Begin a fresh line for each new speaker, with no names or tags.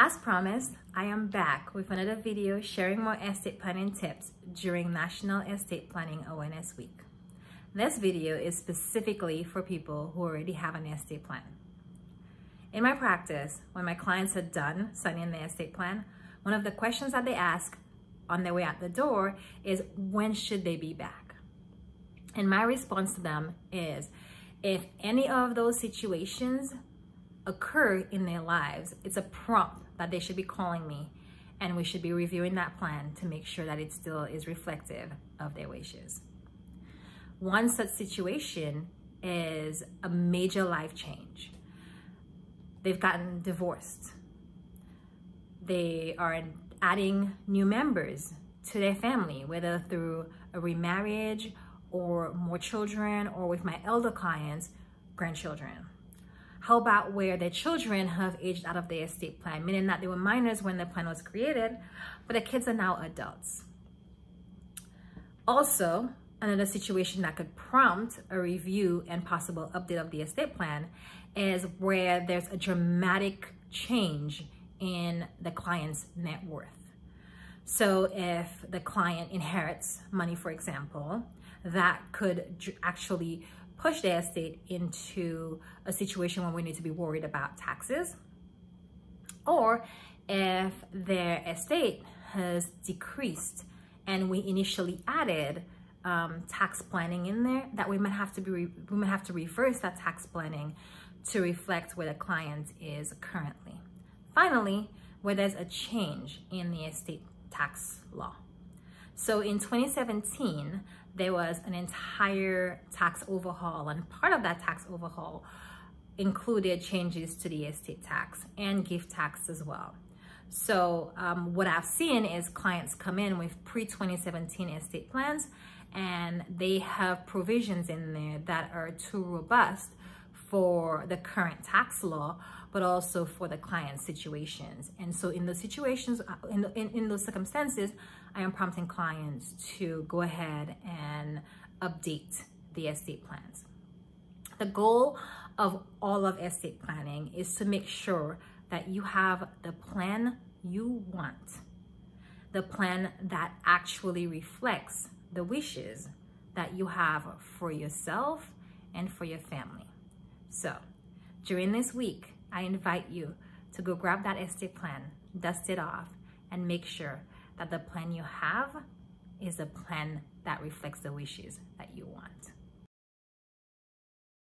As promised, I am back with another video sharing more estate planning tips during National Estate Planning Awareness Week. This video is specifically for people who already have an estate plan. In my practice, when my clients are done signing their estate plan, one of the questions that they ask on their way out the door is when should they be back? And my response to them is if any of those situations occur in their lives, it's a prompt that they should be calling me and we should be reviewing that plan to make sure that it still is reflective of their wishes. One such situation is a major life change. They've gotten divorced. They are adding new members to their family, whether through a remarriage or more children, or with my elder clients, grandchildren. How about where their children have aged out of their estate plan, meaning that they were minors when the plan was created, but the kids are now adults. Also, another situation that could prompt a review and possible update of the estate plan is where there's a dramatic change in the client's net worth. So if the client inherits money, for example, that could actually push their estate into a situation where we need to be worried about taxes. Or if their estate has decreased and we initially added um, tax planning in there, that we might have to be we might have to reverse that tax planning to reflect where the client is currently. Finally, where there's a change in the estate tax law. So in 2017, there was an entire tax overhaul and part of that tax overhaul included changes to the estate tax and gift tax as well. So um, what I've seen is clients come in with pre-2017 estate plans and they have provisions in there that are too robust for the current tax law, but also for the client situations. And so in those situations, uh, in, the, in, in those circumstances, I am prompting clients to go ahead and update the estate plans. The goal of all of estate planning is to make sure that you have the plan you want, the plan that actually reflects the wishes that you have for yourself and for your family. So during this week, I invite you to go grab that estate plan, dust it off, and make sure that the plan you have is a plan that reflects the wishes that you want.